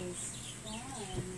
Was fun.